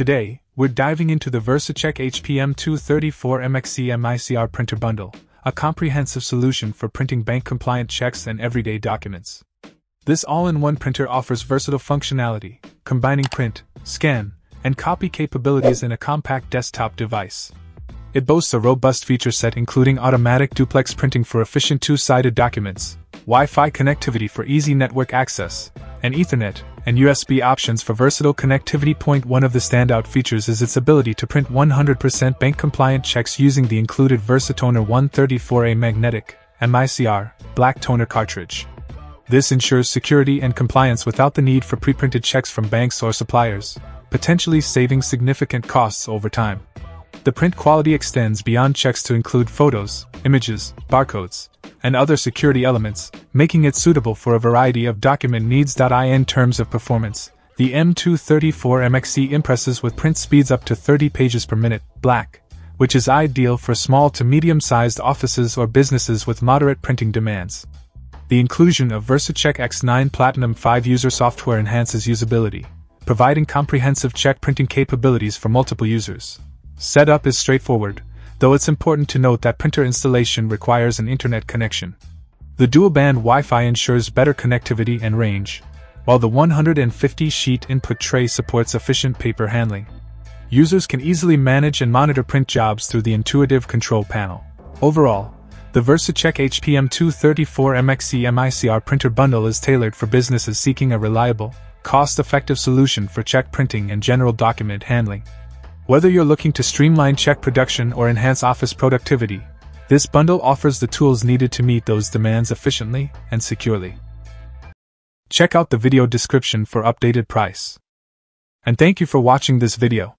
Today, we're diving into the VersaCheck HPM 234 MXE MICR printer bundle, a comprehensive solution for printing bank compliant checks and everyday documents. This all in one printer offers versatile functionality, combining print, scan, and copy capabilities in a compact desktop device. It boasts a robust feature set including automatic duplex printing for efficient two sided documents, Wi Fi connectivity for easy network access, and Ethernet and USB options for versatile connectivity. Point one of the standout features is its ability to print 100% bank compliant checks using the included VersaToner 134A magnetic MICR black toner cartridge. This ensures security and compliance without the need for pre printed checks from banks or suppliers, potentially saving significant costs over time. The print quality extends beyond checks to include photos, images, barcodes, and other security elements, making it suitable for a variety of document needs. In terms of performance, the M234 MXE impresses with print speeds up to 30 pages per minute, black, which is ideal for small to medium sized offices or businesses with moderate printing demands. The inclusion of VersaCheck X9 Platinum 5 user software enhances usability, providing comprehensive check printing capabilities for multiple users. Setup is straightforward, though it's important to note that printer installation requires an internet connection. The dual band Wi Fi ensures better connectivity and range, while the 150 sheet input tray supports efficient paper handling. Users can easily manage and monitor print jobs through the intuitive control panel. Overall, the VersaCheck HPM 234 MXE MICR printer bundle is tailored for businesses seeking a reliable, cost effective solution for check printing and general document handling. Whether you're looking to streamline check production or enhance office productivity, this bundle offers the tools needed to meet those demands efficiently and securely. Check out the video description for updated price. And thank you for watching this video.